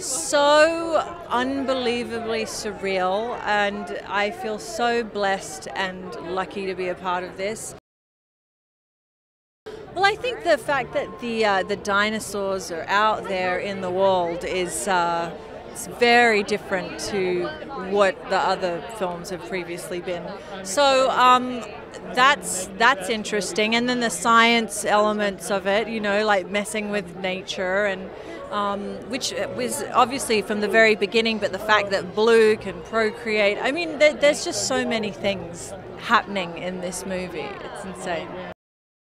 so unbelievably surreal, and I feel so blessed and lucky to be a part of this. Well, I think the fact that the uh, the dinosaurs are out there in the world is uh, it's very different to what the other films have previously been. So um, that's that's interesting, and then the science elements of it, you know, like messing with nature and. Um, which was obviously from the very beginning, but the fact that blue can procreate. I mean, there, there's just so many things happening in this movie. It's insane.